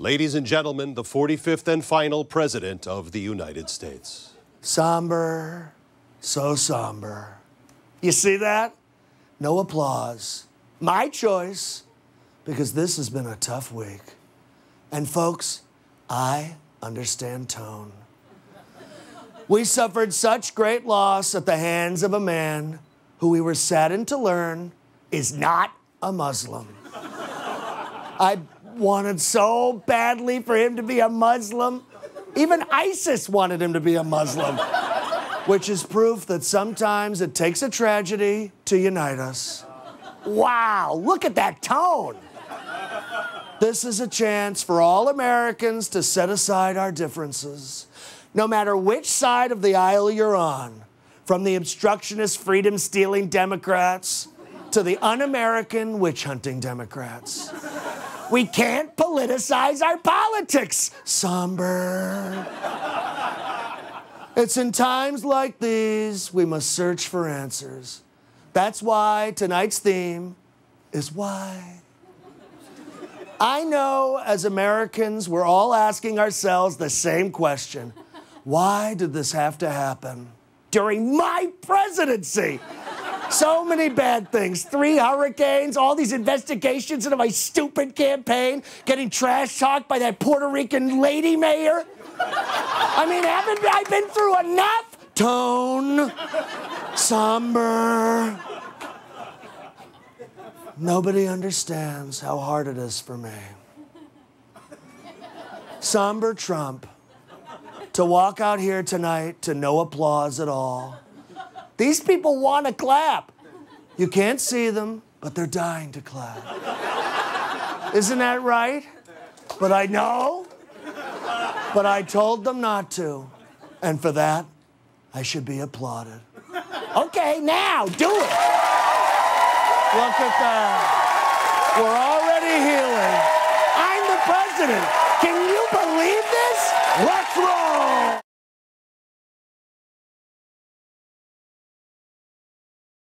Ladies and gentlemen, the 45th and final President of the United States. Somber, so somber. You see that? No applause. My choice, because this has been a tough week. And folks, I understand tone. We suffered such great loss at the hands of a man who we were saddened to learn is not a Muslim. I wanted so badly for him to be a Muslim. Even ISIS wanted him to be a Muslim, which is proof that sometimes it takes a tragedy to unite us. Wow, look at that tone. This is a chance for all Americans to set aside our differences. No matter which side of the aisle you're on, from the obstructionist, freedom stealing Democrats to the un American witch hunting Democrats. We can't politicize our politics, somber. It's in times like these we must search for answers. That's why tonight's theme is why. I know as Americans, we're all asking ourselves the same question why did this have to happen during my presidency? So many bad things. Three hurricanes, all these investigations into my stupid campaign, getting trash talked by that Puerto Rican lady mayor. I mean, haven't I been through enough? Tone, somber. Nobody understands how hard it is for me. Somber Trump to walk out here tonight to no applause at all. These people want to clap. You can't see them, but they're dying to clap. Isn't that right? But I know. But I told them not to. And for that, I should be applauded. Okay, now do it. Look at that. We're already healing. I'm the president. Can you believe this? Let's roll.